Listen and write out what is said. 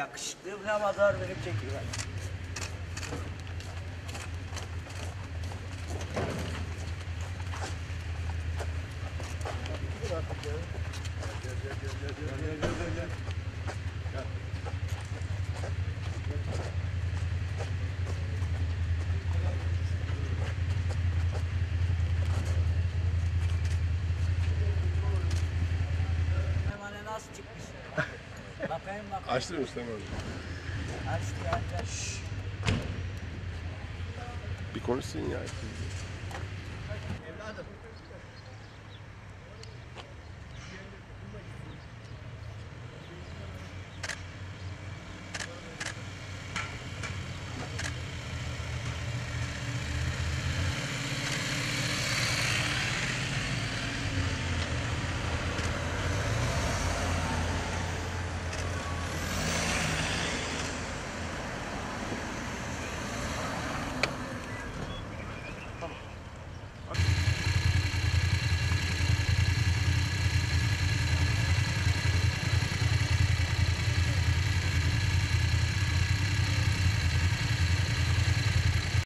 Yakışıklı Ramazan benim çekiyor. Hemen bakayım bakayım. Açtı mı Mustafa abi? Açtı. Şşş. Bir konuşsun ya.